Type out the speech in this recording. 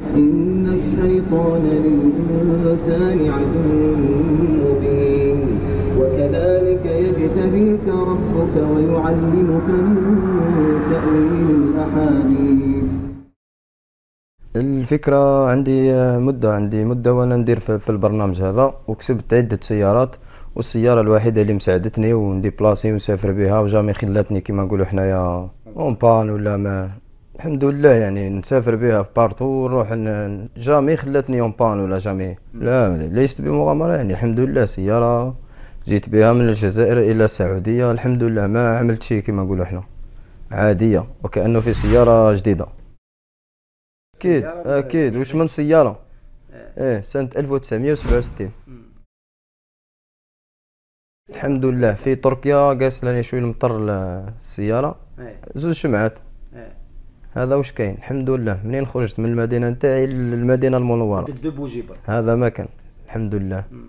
إن الشيطان للإنسان عدو مبين. وكذلك يجتبيك ربك ويعلمك من تأويل الأحاديث. الفكرة عندي مدة عندي مدة وأنا ندير في البرنامج هذا. وكسبت عدة سيارات والسيارة الوحيدة اللي مساعدتني وندي بلاصي ونسافر بها وجامي خلاتني كيما نقولوا حنايا en panne ولا ما الحمد لله يعني نسافر بها في partout ونروح jamais خلاتني en panne ولا jamais؟ لا ليست بمغامرة يعني الحمد لله سيارة جيت بها من الجزائر إلى السعودية الحمد لله ما عملت شي كيما نقولوا حنا عادية وكأنه في سيارة جديدة. أكيد أكيد. وش من سيارة؟ إيه سنة 1967 الحمد لله في تركيا قاس لاني شوي المطر السيارة إيه. زوج شمعات إيه. هذا واش كاين؟ الحمد لله. منين خرجت؟ من المدينة نتاعي دو بوجيبر هذا ما كان الحمد لله.